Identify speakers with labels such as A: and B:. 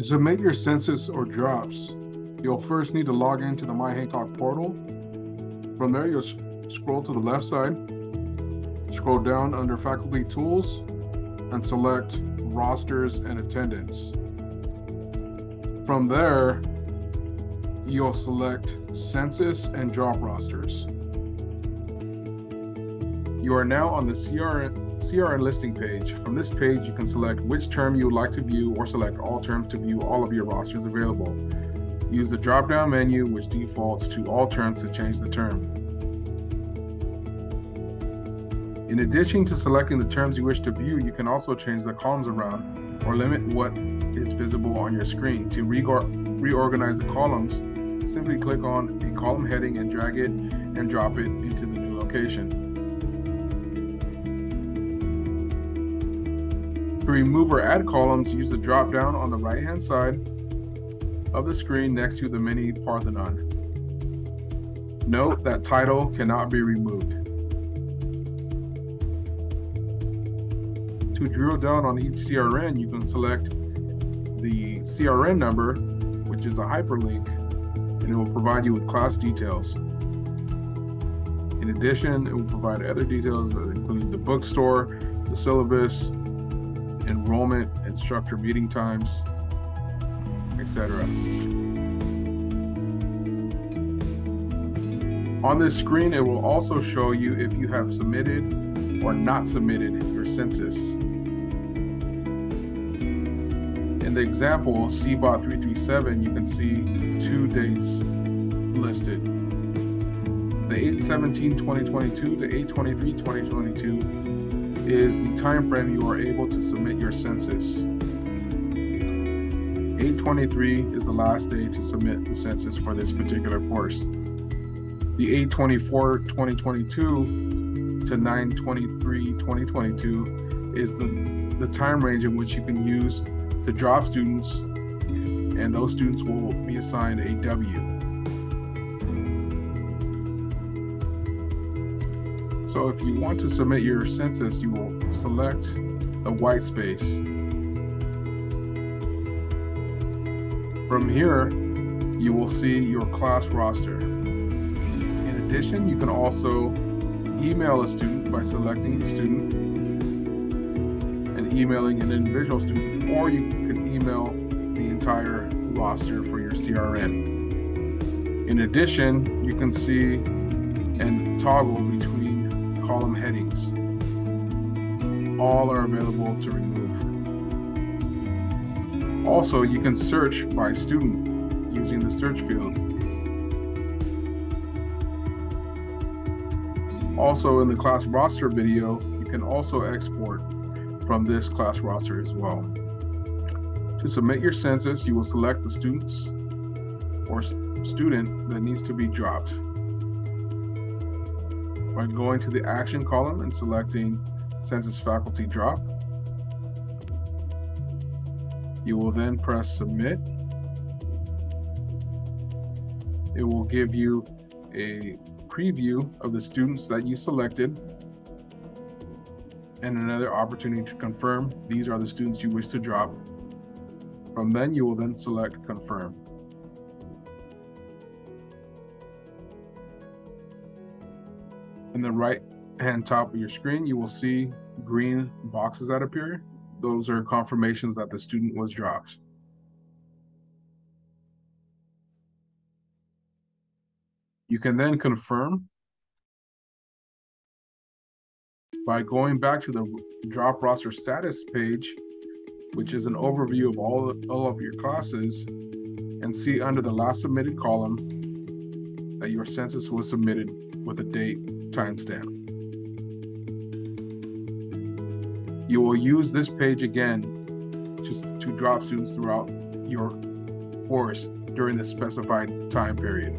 A: To submit your census or drops, you'll first need to log into the My Hancock portal. From there, you'll scroll to the left side, scroll down under Faculty Tools, and select Rosters and Attendance. From there, you'll select Census and Drop Rosters. You are now on the CRN CRN listing page. From this page, you can select which term you would like to view or select all terms to view all of your rosters available. Use the drop-down menu, which defaults to all terms to change the term. In addition to selecting the terms you wish to view, you can also change the columns around or limit what is visible on your screen. To re reorganize the columns, simply click on a column heading and drag it and drop it into the new location. To remove or add columns, use the drop down on the right hand side of the screen next to the mini Parthenon. Note that title cannot be removed. To drill down on each CRN, you can select the CRN number, which is a hyperlink, and it will provide you with class details. In addition, it will provide other details including the bookstore, the syllabus, enrollment, instructor meeting times, etc. On this screen, it will also show you if you have submitted or not submitted your census. In the example, CBOT 337, you can see two dates listed. The 8-17-2022 to 8-23-2022 is the time frame you are able to submit your census. 823 is the last day to submit the census for this particular course. The 824 2022 to 923 2022 is the, the time range in which you can use to drop students, and those students will be assigned a W. So if you want to submit your census, you will select the white space. From here, you will see your class roster. In addition, you can also email a student by selecting the student and emailing an individual student, or you can email the entire roster for your CRN. In addition, you can see and toggle between column headings. All are available to remove. Also, you can search by student using the search field. Also, in the class roster video, you can also export from this class roster as well. To submit your census, you will select the students or student that needs to be dropped by going to the action column and selecting census faculty drop. You will then press submit. It will give you a preview of the students that you selected and another opportunity to confirm these are the students you wish to drop. From then, you will then select confirm. In the right hand top of your screen, you will see green boxes that appear. Those are confirmations that the student was dropped. You can then confirm by going back to the drop roster status page, which is an overview of all, all of your classes, and see under the last submitted column that your census was submitted with a date timestamp. You will use this page again to, to drop students throughout your course during the specified time period.